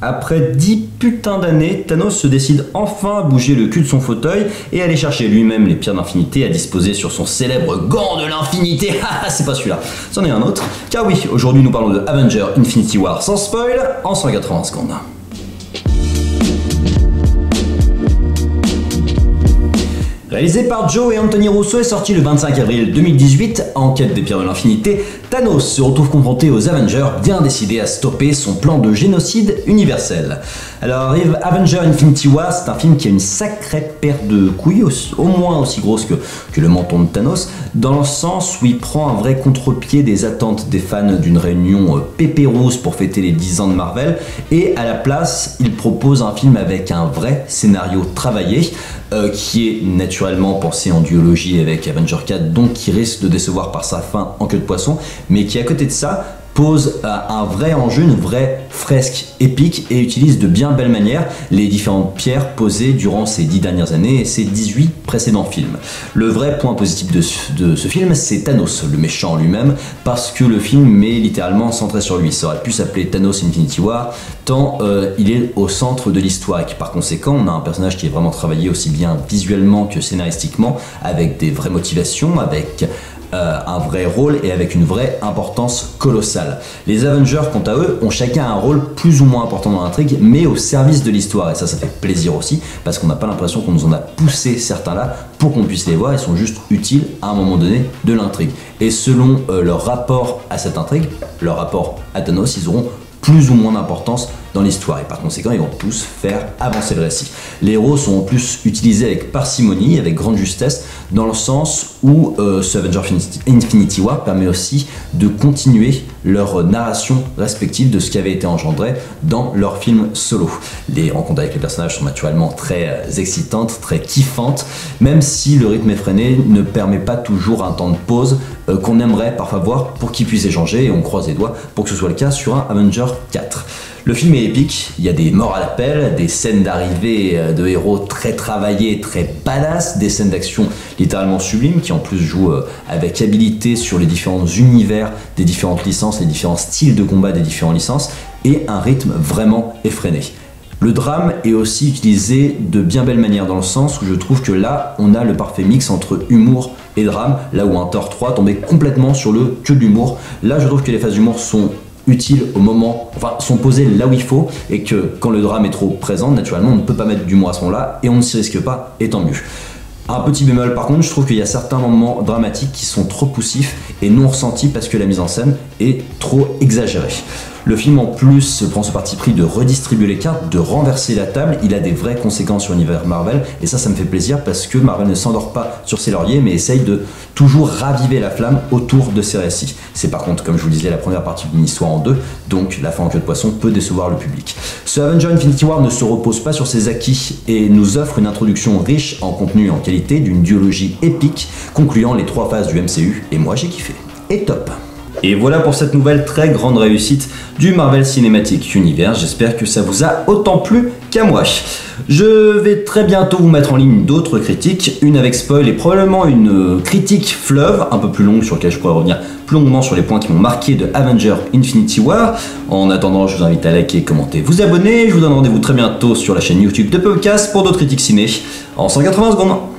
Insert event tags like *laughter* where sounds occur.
Après 10 putains d'années, Thanos se décide enfin à bouger le cul de son fauteuil et aller chercher lui-même les pierres d'infinité à disposer sur son célèbre gant de l'infinité. *laughs* Ah, c'est pas celui-là, c'en est un autre. Car oui, aujourd'hui nous parlons de Avenger Infinity War sans spoil en 180 secondes. Réalisé par Joe et Anthony Russo et sorti le 25 avril 2018, en quête des pierres de l'infinité, Thanos se retrouve confronté aux Avengers bien décidés à stopper son plan de génocide universel. Alors arrive Avenger Infinity War, c'est un film qui a une sacrée paire de couilles, au moins aussi grosse que, que le menton de Thanos, dans le sens où il prend un vrai contre-pied des attentes des fans d'une réunion euh, pépérouse pour fêter les 10 ans de Marvel, et à la place, il propose un film avec un vrai scénario travaillé, euh, qui est naturellement pensé en duologie avec Avenger 4, donc qui risque de décevoir par sa fin en queue de poisson, mais qui à côté de ça pose euh, un vrai enjeu, une vraie fresque épique et utilise de bien belles manières les différentes pierres posées durant ces dix dernières années et ces 18 précédents films. Le vrai point positif de ce, film, c'est Thanos, le méchant lui-même, parce que le film est littéralement centré sur lui. Ça aurait pu s'appeler Thanos Infinity War, tant euh, il est au centre de l'histoire et que par conséquent, on a un personnage qui est vraiment travaillé aussi bien visuellement que scénaristiquement, avec des vraies motivations, avec euh, un vrai rôle et avec une vraie importance colossale. Les Avengers, quant à eux, ont chacun un rôle plus ou moins important dans l'intrigue, mais au service de l'histoire. Et ça, ça fait plaisir aussi, parce qu'on n'a pas l'impression qu'on nous en a poussé certains là pour qu'on puisse les voir. Ils sont juste utiles à un moment donné de l'intrigue. Et selon euh, leur rapport à cette intrigue, leur rapport à Thanos, ils auront plus ou moins d'importance dans l'histoire et par conséquent ils vont tous faire avancer le récit. Les héros sont en plus utilisés avec parcimonie, avec grande justesse, dans le sens où euh, ce Avenger Infinity War permet aussi de continuer leur narration respective de ce qui avait été engendré dans leur film solo. Les rencontres avec les personnages sont naturellement très euh, excitantes, très kiffantes, même si le rythme effréné ne permet pas toujours un temps de pause euh, qu'on aimerait parfois voir pour qu'ils puissent échanger et on croise les doigts pour que ce soit le cas sur un Avenger 4. Le film est épique, il y a des morts à l'appel, des scènes d'arrivée euh, de héros très travaillés, très badass, des scènes d'action littéralement sublimes qui en plus jouent euh, avec habileté sur les différents univers des différentes licences, les différents styles de combat des différentes licences et un rythme vraiment effréné. Le drame est aussi utilisé de bien belle manière dans le sens où je trouve que là, on a le parfait mix entre humour et drame, là où un Thor 3 tombait complètement sur le que de l'humour. Là, je trouve que les phases d'humour sont utiles au moment, enfin sont posées là où il faut, et que quand le drame est trop présent, naturellement, on ne peut pas mettre d'humour à ce moment-là, et on ne s'y risque pas, et tant mieux. Un petit bémol par contre, je trouve qu'il y a certains moments dramatiques qui sont trop poussifs et non ressentis parce que la mise en scène est trop exagérée. Le film en plus prend ce parti pris de redistribuer les cartes, de renverser la table, il a des vraies conséquences sur l'univers Marvel et ça ça me fait plaisir parce que Marvel ne s'endort pas sur ses lauriers mais essaye de toujours raviver la flamme autour de ses récits. C'est par contre comme je vous le disais la première partie d'une histoire en deux, donc la fin en queue de poisson peut décevoir le public. Ce Avenger Infinity War ne se repose pas sur ses acquis et nous offre une introduction riche en contenu et en qualité d'une duologie épique concluant les trois phases du MCU et moi j'ai kiffé. Et top et voilà pour cette nouvelle très grande réussite du Marvel Cinematic Universe. J'espère que ça vous a autant plu qu'à moi. Je vais très bientôt vous mettre en ligne d'autres critiques, une avec spoil et probablement une critique fleuve, un peu plus longue sur laquelle je pourrais revenir plus longuement sur les points qui m'ont marqué de Avenger Infinity War. En attendant, je vous invite à liker, commenter, vous abonner. Je vous donne rendez-vous très bientôt sur la chaîne YouTube de Podcast pour d'autres critiques ciné en 180 secondes.